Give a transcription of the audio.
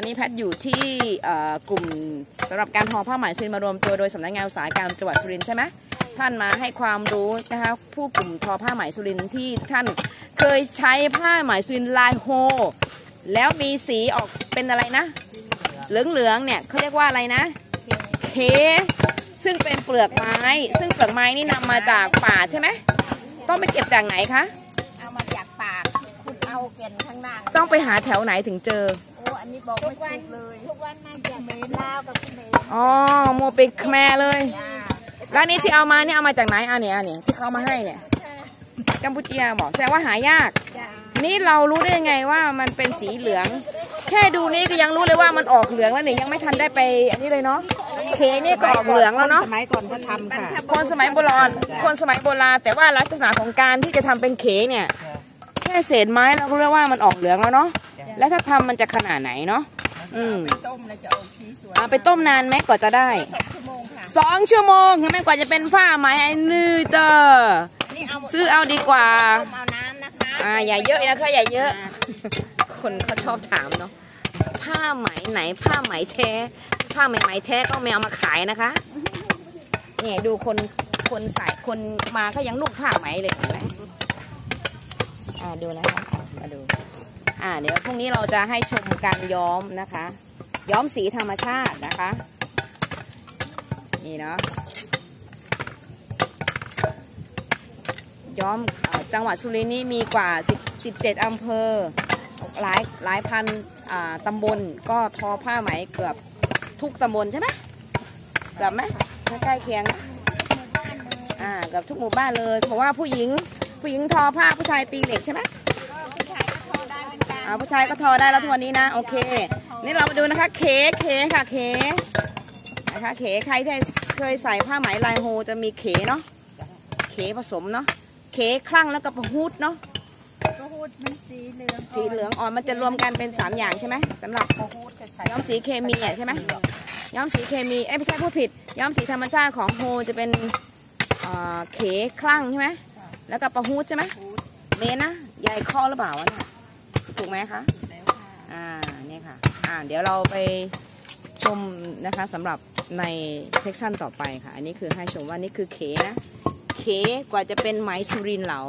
ตอนนี้แพทย์อยู่ที่เอ่อกลุ่มสำหรับการทอผ้าไหมสุรินทร์มารวมตัวโดยสำนักงานอุตสาหกรรมจังหวัดสุรินทร์ใช่ไหมท่านมาให้ความรู้นะคะผู้กลุ่มทอผ้าไหมสุรินทร์ที่ท่านเคยใช้ผ้าไหมสุรินทร์ลายโฮ แล้วมีสีออกเป็นอะไรนะ เหลืองๆเนี่ยเขาเรียกว่าอะไรนะเคซึ่งเป็นเปลือกไม้ ซึ่งเปลือกไม้นี่นำมาจากป่าใช่ไหมต้องไปเก็บจากไหนคะเอามาจากปากคุณเอาเกล็นข้างล่างต้องไปหาแถวไหนถึงเจอโอ้อั นนี้บอกไม่ถูกเลยทุกวันมาจากเมนลาวกับเมนอ๋อโมเป็นแคมร์เลยจ้าแล้วนี่ที่เอามาเนี่ยเอามาจากไหนอะเนี่ยอันเนี่ยที่เขาเอามาให้เนี่ย กัมพูเชียบอกแสดงว่าหายากจ้านี่เรารู้ได้ยังไงว่ามันเป็นสีเหลือง แค่ดูนี่ก็ยังรู้เลยว่ามันออกเหลืองแล้วเนี่ยยังไม่ทันได้ไปอันนี้เลยเนาะเคนี่ก็ออกเหลืองแล้วเนาะ สมัยก่อนเขาทำค่ะ คนสมัยโบราณ คนสมัยโบราณแต่ว่าลักษณะของการที่จะทำเป็นเคเนี่ย แค่เศษไม้เราก็เรียกว่ามันออกเหลืองแล้วเนาะ แล้วถ้าทำมันจะขนาดไหนเนาะอืมต้มแล้วจะออกสีสวยเอาไปต้มนานไหมกว่าจะได้สองชั่วโมงค่ะสองชั่วโมงแม่กว่าจะเป็นผ้าไหมไอ้นือเตอร์นี่เอาซื้อเอาดีกว่าต้มเอาน้ำนะคะอ่าอย่าเยอะนะคะอย่าเยอะ คนเขาชอบถามเนาะผ้าไหมไหนผ้าไหมแท้ผ้าไหมไหมแท้ก็ไม่เอามาขายนะคะเนี่ยดูคนคนใส่คนมาก็ยังนุ่งผ้าไหมเลยเห็นไหมอ่าดูนะคะอะมาดู อ่าเดี๋ยวพรุ่งนี้เราจะให้ชมการย้อมนะคะ ย้อมสีธรรมชาตินะคะ นี่เนาะย้อมอจังหวัดสุรินทร์นี่มีกว่า 17 อำเภอ หลายหลายพันตำบลก็ทอผ้าไหมเกือบทุกตำบลใช่ไหมเกือบไหมใกล้เคียงอ่าเกือบทุกหมู่บ้านเลย เพราะว่าผู้หญิงผู้หญิงทอผ้าผู้ชายตีเหล็กใช่ไหม ผู้ชายก็พอได้ เหมือนกันอ่าผู้ชายก็ทอได้แล้วทุกวันนี้นะ โอเค นี่เรามาดูนะคะเคกเคกค่ะเคกนะคะเคกใครที่เคยใส่ผ้าไหมลายโฮจะมีเขเนาะเขผสมเนาะเคคลั่งแล้วก็ประหุดเนาะก็พูดมันสีเหลืองสีเหลืองอ่อนมันจะรวมกันเป็นสามอย่างใช่ไหมสำหรับก็พูดจะใช้ย้อมสีเคมีอะใช่ไหมย้อมสีเคมีเอ้ยไม่ใช่พูดผิด ย้อมสีธรรมชาติของโฮจะเป็นเอ่อเขคลั่งใช่ไหมแล้วก็ประหุดใช่ไหมเมนนะใหญ่ข้อหรือเปล่าวะเนี่ย ถูกไหมคะแล้วค่ะอ่าเนี่ยค่ะอ่าเดี๋ยวเราไปชมนะคะสำหรับในเซกชันต่อไปค่ะ อันนี้คือให้ชมว่านี่คือเขนะเขกว่าจะเป็นไหมสุรินทร์เหลา